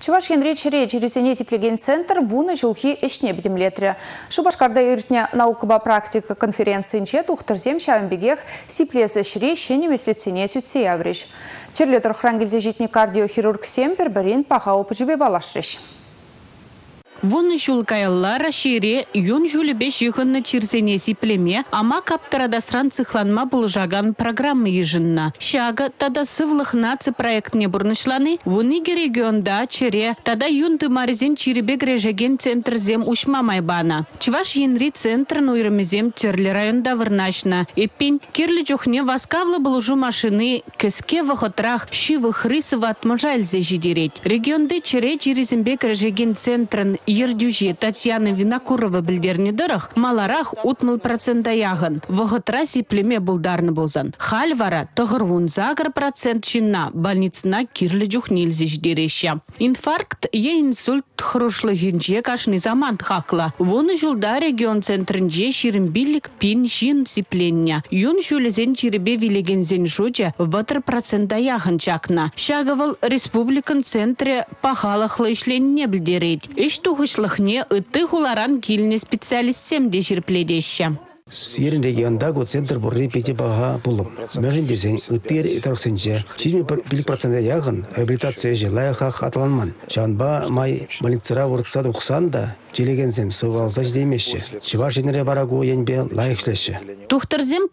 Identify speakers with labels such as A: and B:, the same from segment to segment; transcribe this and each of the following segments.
A: Чуваш Енре чере чересене теплеген центр вуны жылхи эшне бідімлетрі. Шубашкарда иртне наукаба практика конференциясынче тухтырзем шавынбегех сиплесі шіре шене меслетсене сүтсе явреш. Терлетір хрангелзе жетіне кардиохирург семпер бірін паха опыжыбе балашреш.
B: Вон каяллара шире юн беш жиғынны чирзенеси племе, ама каптырадастран цихланма жаган программы ежынна. Шага тада сывлых наци проектне бурнышланы, вуниге регионда чере, тада юн тымарзен чиребе грежеген центр зем ушма майбана. Чваш енри центр нуйрымезем терлі районда вырнашна. Эппин кирлі жухне васкавлы бұлжу машины кіске вахотрах шивых рысыва атмажальзе жидереть. Регионды чере чирезембе грежеген центрын Ердюжи Татьяна Винокурова білдеріне дырық, маларах утмыл процента яғын. Вғытра сиплеме бұлдарны болзан. Хал вара тұғырвун загыр процент жинна больницына кирлі Инфаркт е инсульт хрушлы генже кашны заман хақла. Воны жылда регион центрінде ширімбілік пин жин сиплення. Юн жүлізен чиребе вилегензен жуча ватыр процента яғын чакна. Шагавал республикан центре пахалықлы ішленіне білдерет. Иш туғышлықне үтті хуларан киліне специалистсем де жирпледеші.
C: Сирин регионда го центр бурри пети бага булым. Мәжин десен ыттер итарсенче 20 процент ягын реабилитация желая хак аталанман. Жанба май больницара вуртса духсан да Челегенсем сывалса ждемеші. Чыва женере барагу енбе лайықшлеші.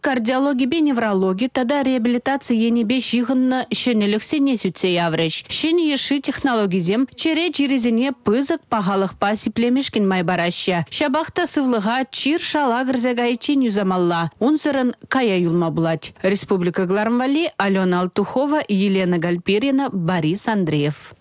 B: Кардиологи неврологи тада реабилитация енебе жиғынна шенеліксене сүтсе явреш. Шен еші технологизем чере черезіне пызык пағалық пасиплемешкен майбараща. Шабақта сывлыға чир шалагырзега юзамалла. Унсырын кая юлма булать. Республика Глармвали, Алена Алтухова, Елена Гальперина, Борис Андреев.